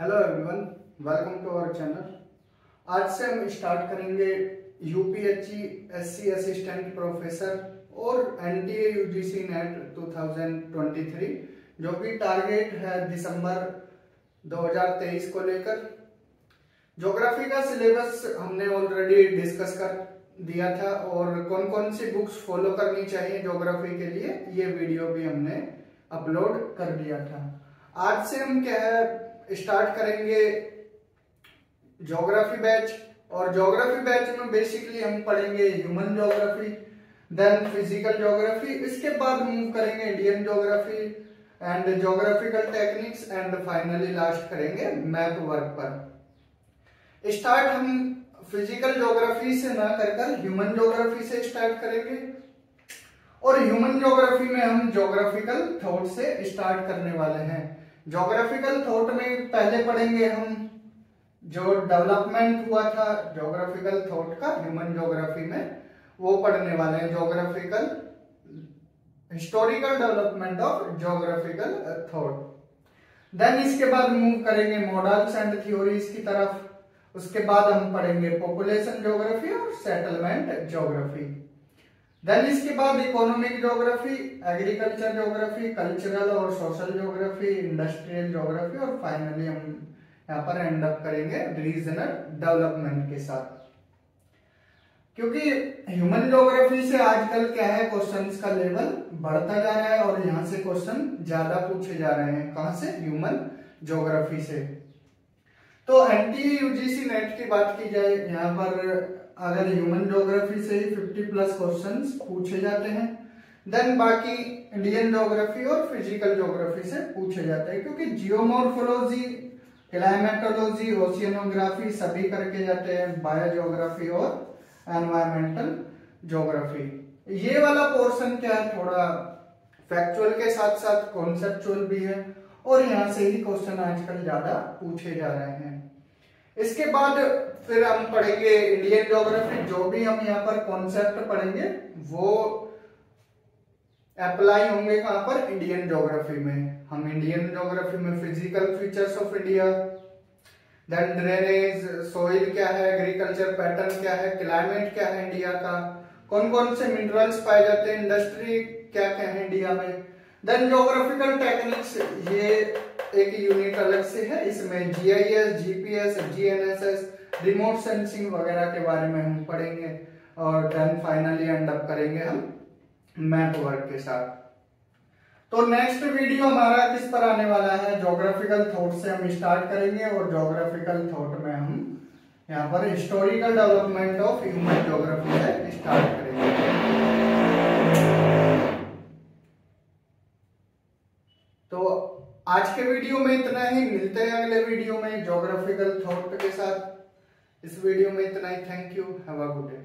Hello everyone welcome to our channel आज से हम स्टार्ट करेंगे यूपीएचई एससी असिस्टेंट प्रोफेसर और एनटीए यूजीसी नेट 2023 जो कि टारगेट है दिसंबर 2023 को लेकर। ज्योग्राफी का सिलेबस हमने ऑलरेडी डिस्कस कर दिया था और कौन कौन सी बुक्स फॉलो करनी चाहिए ज्योग्राफी के लिए, ये वीडियो भी हमने अपलोड कर दिया था। आज से हम क्या है स्टार्ट करेंगे ज्योग्राफी बैच और ज्योग्राफी बैच में बेसिकली हम पढ़ेंगे human geography then physical geography इसके बाद मूव करेंगे Indian geography and geographical techniques and finally last करेंगे मैप वर्क पर। स्टार्ट हम फ़िज़िकल ज्योग्राफी से ना कर कर ह्यूमन ज्योग्राफी से स्टार्ट करेंगे और ह्यूमन ज्योग्राफी में हम ज्योग्राफिकल थॉट से स्टार्ट करने वाले हैं। जोग्राफिकल थॉट में पहले पढ़ेंगे हम, जो डेवलपमेंट हुआ था जोग्राफिकल थॉट का ह्यूमन ज्योग्राफी में, वो पढ़ने वाले हैं geographical historical development of geographical thought then इसके बाद मूव करेंगे मॉडल्स एंड थ्योरीज की तरफ़, उसके बाद हम पढ़ेंगे पॉपुलेशन ज्योग्राफी और सेटलमेंट ज्योग्राफी देन इसके बाद economic geography agriculture geography cultural और सोशल ज्योग्राफी इंडस्ट्रियल ज्योग्राफी और फाइनली हम यहाँ पर एंड अप करेंगे रीजनल डेवलपमेंट के साथ। क्योंकि ह्यूमन ज्योग्राफी से आजकल क्या है क्वेश्चंस का लेवल बढ़ता जा रहा है और यहाँ से क्वेश्चन ज़्यादा पूछे जा रहे हैं। कहा से? ह्यूमन ज्योग्राफी से। तो एनटी यूजीसी नेट की बात की जाए, यहाँ पर अगर ह्यूमन ज्योग्राफी से ही 50 प्लस क्वेश्चंस पूछे जाते हैं देन बाकी इंडियन ज्योग्राफी और फ़िज़िकल ज्योग्राफी से पूछे जाते हैं, क्योंकि जियोमोर्फोलॉजी क्लाइमेटोलॉजी ओशियनोग्राफी सभी करके जाते हैं बायोजियोग्राफी और एनवायरमेंटल जोग्राफी ये वाला पोर्शन क्या है, थोड़ा फैक्चुअल के साथ साथ कॉन्सेप्चुअल भी है, और यहाँ से ही क्वेश्चन आजकल ज़्यादा पूछे जा रहे हैं। इसके बाद फिर हम पढ़ेंगे इंडियन ज्योग्राफी जो भी हम यहाँ पर कॉन्सेप्ट पढ़ेंगे, वो अप्लाई होंगे कहाँ पर? इंडियन ज्योग्राफी में। हम इंडियन ज्योग्राफी में physical features of India then drainage soil क्या है एग्रीकल्चर पैटर्न क्या है क्लाइमेट क्या है इंडिया का कौन कौन से मिनरल्स पाए जाते हैं इंडस्ट्री क्या क्या है इंडिया में। देन ज्योग्राफिकल टेक्निक्स ये एक यूनिट अलग से है, इसमें GIS GPS GNSS remote sensing वगैरह के बारे में हम पढ़ेंगे और देन फाइनली एंड अप करेंगे हम मैप वर्क के साथ। तो नेक्स्ट वीडियो हमारा किस पर आने वाला है? जोग्राफिकल थॉट से हम स्टार्ट करेंगे और जोग्राफिकल थॉट में हम यहाँ पर historical development of human geography से स्टार्ट करेंगे। आज के वीडियो में इतना ही। मिलते हैं अगले वीडियो में जोग्राफिकल थॉट के साथ। इस वीडियो में इतना ही। Thank you have a good day